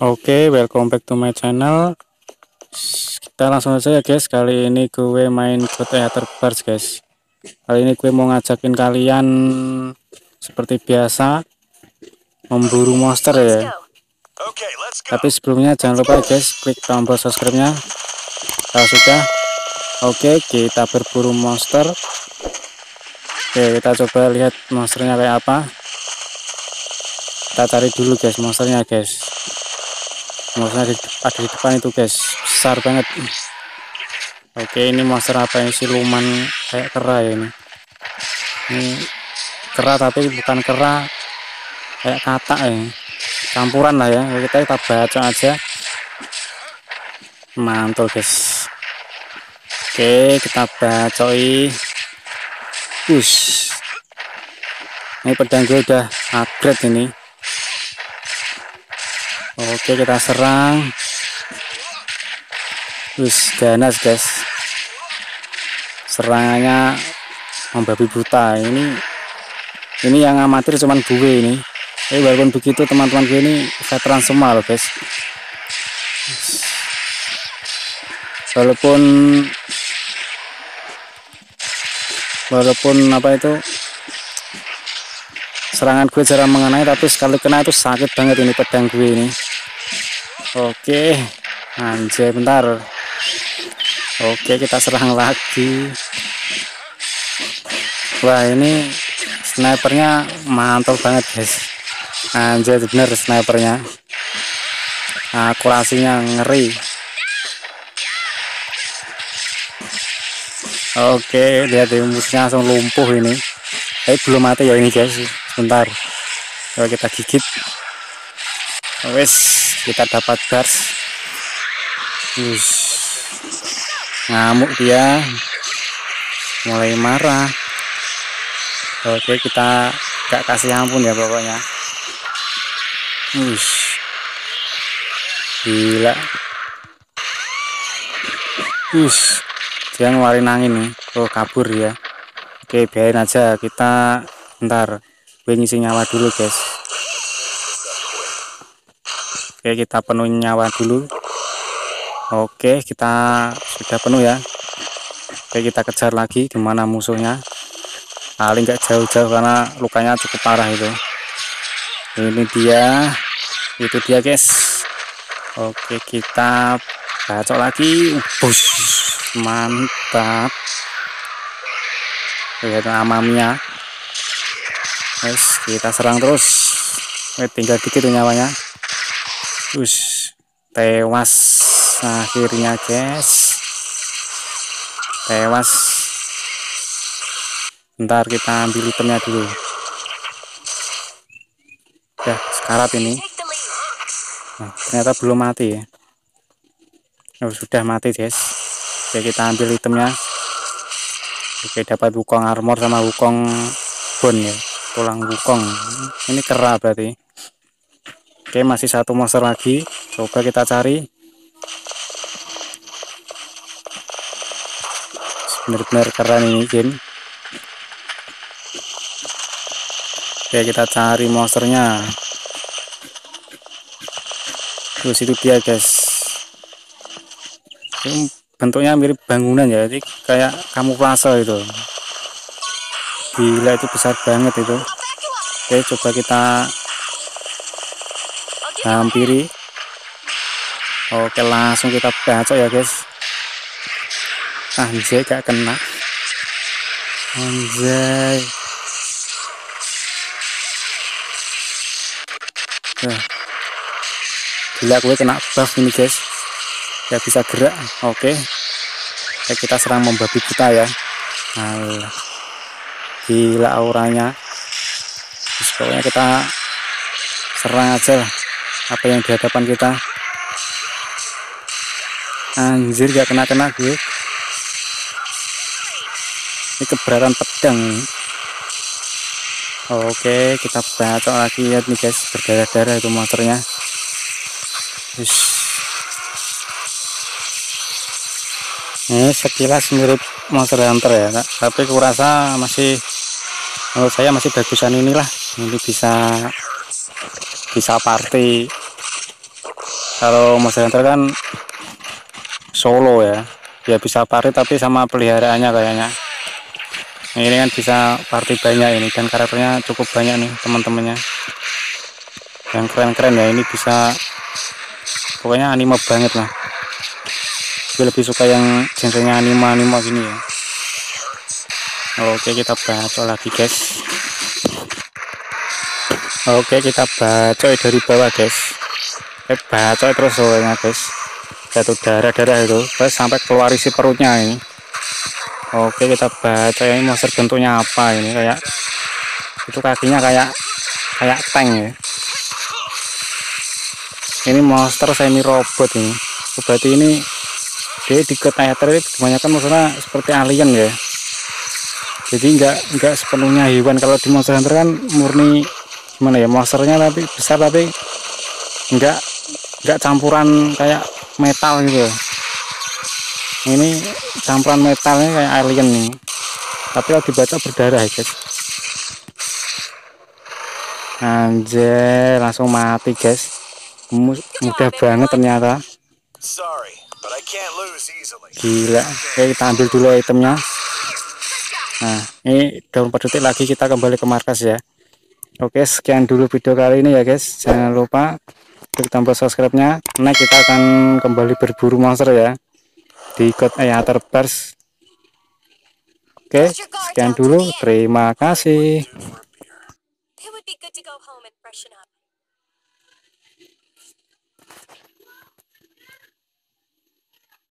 Oke, okay, welcome back to my channel. Kita langsung aja ya guys. Kali ini gue main God Theater Bars guys. Kali ini gue mau ngajakin kalian seperti biasa memburu monster ya. Tapi sebelumnya jangan lupa guys klik tombol subscribe-nya. Kalau sudah, oke okay, kita berburu monster. Oke, kita coba lihat monsternya kayak apa. Kita cari dulu guys monsternya guys monster ada, di depan itu guys. Besar banget. Oke ini monster apa ini? Siluman kayak kera ya ini. Ini kera tapi bukan kera. Kayak kata ya. Campuran lah ya. Kita kita baca aja. Mantul guys. Oke kita bacoi. Push ini pedang gue udah upgrade ini Oke kita serang. Wis ganas guys. Serangannya membabi buta. Ini ini yang amatir cuman gue ini. Tapi walaupun begitu teman-teman gue ini veteran semua loh guys. Walaupun walaupun apa itu serangan gue jarang mengenai tapi sekali kena itu sakit banget ini pedang gue ini Oke, anjay bentar. Oke, kita serang lagi. Wah, ini snipernya mantap banget, guys. Anjay bener snipernya. Akurasinya ngeri. Oke, lihat ini musuhnya langsung lumpuh ini. Tapi belum mati ya ini, guys. Sebentar. Coba kita gigit. Wes, kita dapat bars Ush. ngamuk dia mulai marah oke kita gak kasih ampun ya pokoknya Ush. gila Ush. dia ngeluarin angin nih oh kabur ya oke biarin aja kita ntar gue ngisi nyawa dulu guys. Oke kita penuhi nyawa dulu. Oke kita sudah penuh ya. Oke kita kejar lagi gimana musuhnya. Paling nggak jauh-jauh karena lukanya cukup parah itu. Ini dia. Itu dia guys. Oke kita bacok lagi. Bus mantap. Lihat amamnya guys kita serang terus. Tinggal dikit nyawanya. Us, tewas. Akhirnya guys. Tewas. Ntar kita ambil itemnya dulu. Ya sekarat ini. Nah, ternyata belum mati ya. Oh, sudah mati guys. Oke kita ambil itemnya. Oke dapat wukong armor sama wukong bone ya tulang wukong ini kera berarti. Oke masih satu monster lagi. Coba kita cari. Benar-benar keren ini game. Oke kita cari monsternya. Terus itu dia guys. Ini bentuknya mirip bangunan ya jadi kayak kamuflase itu gila itu besar banget itu. Oke coba kita hampiri. Oke langsung kita bacok ya guys. Anjay gak kena. Anjay. Nah. gila gue kena buff ini guys. Gak bisa gerak. Oke. Oke, kita serang membabi kita ya. Alah. Gila auranya. Terus pokoknya kita serang aja lah apa yang di hadapan kita. Anjir gak kena-kena gue. Ini keberatan pedang. Oke kita baca lagi. Ya nih guys berdarah-darah itu motornya. Ush. ini sekilas mirip monster hunter ya tapi kurasa masih menurut saya masih bagusan inilah ini bisa bisa party. Kalau Monster Hunter kan solo ya ya bisa party tapi sama peliharaannya kayaknya. Ini kan bisa party banyak ini dan karakternya cukup banyak nih teman-temannya. Yang keren-keren ya ini bisa pokoknya anime banget lah. Lebih suka yang genrenya anime-anime gini ya oke kita baca lagi guys. Oke kita baca dari bawah guys. Eh baca terus soalnya guys. Jatuh darah-darah itu. Terus sampai keluar isi perutnya ini. Oke kita baca ini monster bentuknya apa ini? Kayak itu kakinya kayak kayak tank ya. Ini monster semi robot ini. Berarti ini dia di teater kebanyakan maksudnya seperti alien ya jadi enggak enggak sepenuhnya hewan. Kalau di monster hunter kan murni gimana ya monsternya tapi besar tapi enggak enggak campuran kayak metal gitu ini campuran metalnya kayak alien nih. Tapi kalau dibaca berdarah ya guys. Anjir langsung mati guys. Mudah banget ternyata. Gila. Oke kita ambil dulu itemnya nah. Ini 24 detik lagi kita kembali ke markas ya. Oke sekian dulu video kali ini ya guys. Jangan lupa klik tombol subscribe nya next kita akan kembali berburu monster ya. Di God Theater Bars oke sekian dulu. Terima kasih